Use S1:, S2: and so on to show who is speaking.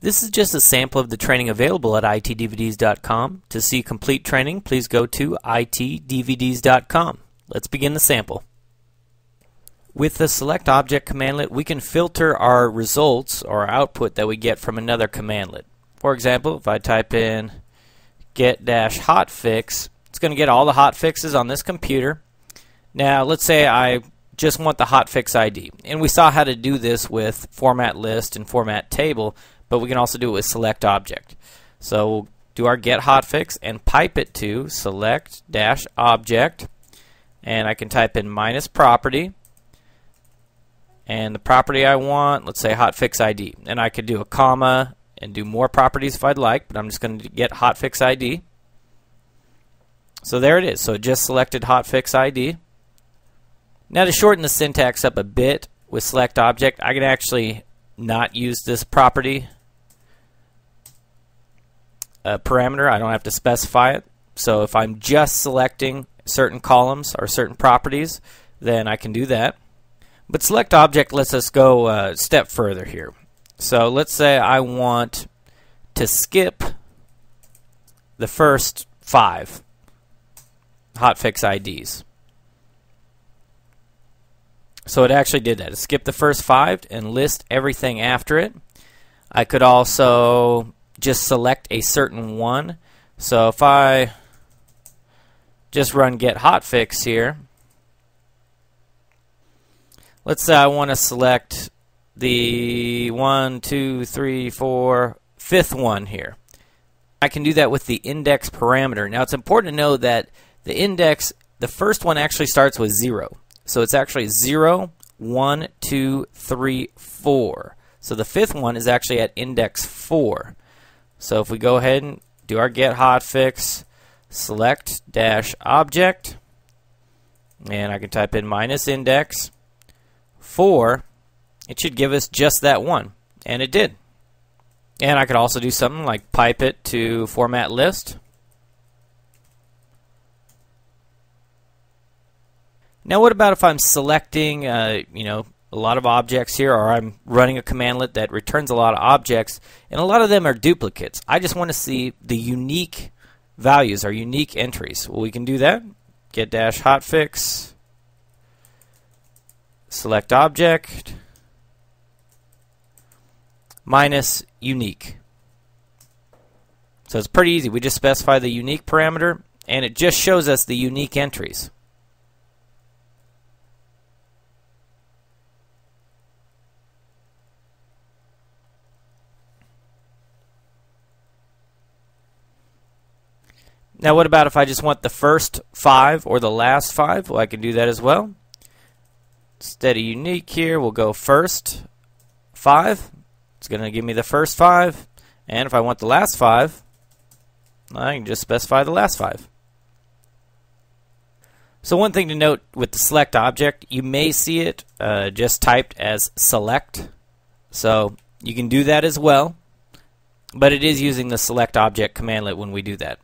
S1: This is just a sample of the training available at itdvds.com. To see complete training, please go to itdvds.com. Let's begin the sample. With the select object commandlet, we can filter our results or output that we get from another commandlet. For example, if I type in get-hotfix, it's going to get all the hotfixes on this computer. Now, let's say I just want the hotfix ID. And we saw how to do this with format list and format table, but we can also do it with select object. So we'll do our get hotfix and pipe it to select dash object and I can type in minus property and the property I want, let's say hotfix ID. And I could do a comma and do more properties if I'd like, but I'm just going to get hotfix ID. So there it is. So it just selected hotfix ID. Now to shorten the syntax up a bit with select object, I can actually not use this property uh, parameter. I don't have to specify it. So if I'm just selecting certain columns or certain properties, then I can do that. But select object lets us go a step further here. So let's say I want to skip the first five hotfix IDs. So it actually did that. It skipped the first five and list everything after it. I could also just select a certain one. So if I just run get hotfix here, let's say I want to select the one, two, three, four, fifth one here. I can do that with the index parameter. Now it's important to know that the index, the first one actually starts with zero. So it's actually 0, 1, 2, 3, 4. So the fifth one is actually at index 4. So if we go ahead and do our get hotfix, select dash object, and I can type in minus index 4, it should give us just that one. And it did. And I could also do something like pipe it to format list. Now what about if I'm selecting, uh, you know, a lot of objects here, or I'm running a commandlet that returns a lot of objects, and a lot of them are duplicates. I just want to see the unique values, or unique entries. Well, we can do that. Get dash hotfix, select object, minus unique. So it's pretty easy. We just specify the unique parameter, and it just shows us the unique entries. Now what about if I just want the first five or the last five? Well, I can do that as well. Instead of unique here, we'll go first five. It's going to give me the first five. And if I want the last five, I can just specify the last five. So one thing to note with the select object, you may see it uh, just typed as select. So you can do that as well. But it is using the select object commandlet when we do that.